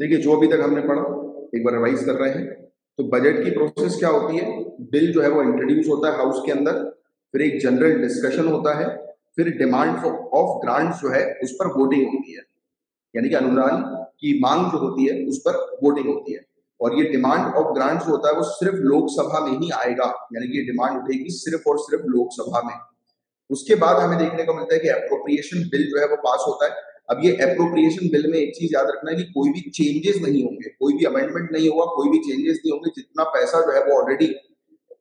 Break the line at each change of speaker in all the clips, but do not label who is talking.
देखिए, जो अभी तक हमने पढ़ा, एक बार रिवाइज कर रहे हैं। तो बजट की प्रोसेस क्या होती है? बिल जो है वो इंट्रोड्यूस होता है हाउस के अंदर, फिर एक जनरल डिस्कशन होता है, फिर डिमांड ऑफ़ ग्रांट जो है, उस पर वोटिंग होती है। यानी कि अनुदान की मांग जो होती है, उस पर वोटिंग होती है। और ये डिमांड ऑफ़ ग्रांट जो होता है, वो सिर्फ़ लोकसभा में ही आएगा। यानी कि ये डिमांड उठेगी सिर्फ़ और सिर्फ़ लोकसभा में। उसके बाद हमें देखने को मिलता है कि अप्रोप्रिएशन बिल जो है वो पास होता है। अब ये अप्रोप्रिएशन बिल में एक चीज़ याद रखना है कि कोई भी चेंजेस नहीं होंगे, कोई भी अमेंडमेंट नहीं होगा कोई भी चेंजेस नहीं होंगे, जितना पैसा जो है वो ऑलरेडी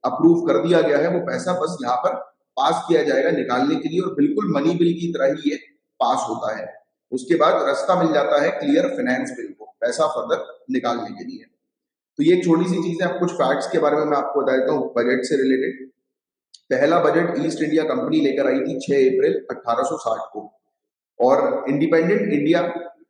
अप्रूव कर दिया गया है, वो पैसा बस यहाँ पर पास किया जाएगा निकालने के लिए और बिल्कुल मनी बिल की तरह ही ये पास होता है। उसके बाद रास्ता मिल जाता है क्लियर फाइनेंस बिल को, पैसा फर्दर निकालने के लिए। तो ये छोटी सी चीज़ है कुछ फैक्ट्स के बारे में मैं आपको बता देता हूँ बजट से रिलेटेड पहला बजट ईस्ट इंडिया कंपनी लेकर आई थी 6 अप्रैल 1860 को। और इंडिपेंडेंट इंडिया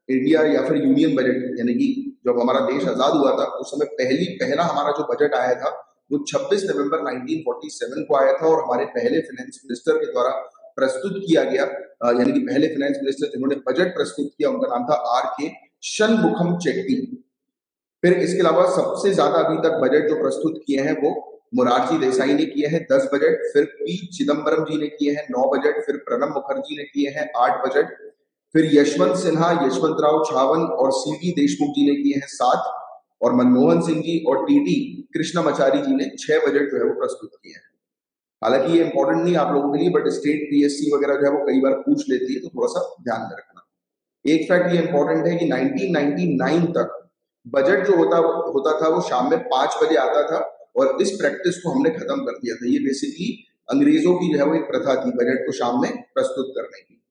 इंडिया या फिर यूनियन बजट यानी कि जब हमारा देश आज़ाद हुआ था, उस समय पहली, पहला हमारा जो बजट आया था, वो 26 नवंबर 1947 को आया था और हमारे पहले फाइनेंस मिनिस्टर के द्वारा प्रस्तुत किया गया यानी कि पहले फाइनेंस मिनिस्टर जिन्होंने बजट प्रस्तुत किया, उनका नाम था आर के शनमुखम चेट्टी फिर इसके अलावा सबसे ज़्यादा अभी तक बजट जो प्रस्तुत किए हैं वो मुरारजी देसाई ने किए हैं दस बजट, फिर पी चिदम्बरम जी ने किए हैं नौ बजट, फिर प्रणब मुखर्जी ने किए हैं आठ बजट, फिर यशवंत सिन्हा, यशवंत राव छावन और सीवी देशमुख जी ने किए हैं सात, और मनमोहन सिंह जी और टीटी कृष्णमाचारी जी ने छह बजट जो है वो प्रस्तुत किए हैं। हालाँकि ये इंपॉर्टेंट नहीं आप लोगों के लिए बट स्टेट पीएससी वगैरह जो है वो कई बार पूछ लेती है तो थोड़ा सा ध्यान में रखना। एक फैक्ट ये इंपॉर्टेंट है कि 1999 तक बजट जो होता होता था वो शाम में पाँच बजे आता था और इस प्रैक्टिस को हमने खत्म कर दिया था। ये बेसिकली अंग्रेज़ों की जो है वो एक प्रथा थी बजट को शाम में प्रस्तुत करने की।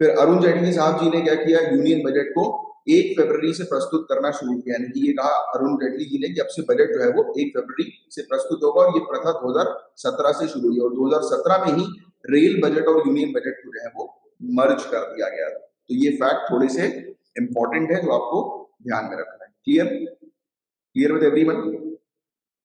फिर अरुण जेटली साहब जी ने क्या किया? यूनियन बजट को एक फरवरी से प्रस्तुत करना शुरू किया। यानी कि ये कहा अरुण जेटली जी ने कि अब से बजट जो है वो एक फरवरी से प्रस्तुत होगा और ये प्रथा 2017 से शुरू हुई और 2017 में ही रेल बजट और यूनियन बजट को जो है वो मर्ज कर दिया गया था। तो ये फैक्ट थोड़े से इंपॉर्टेंट है जो आपको ध्यान में रखना है। Clear clear with everyone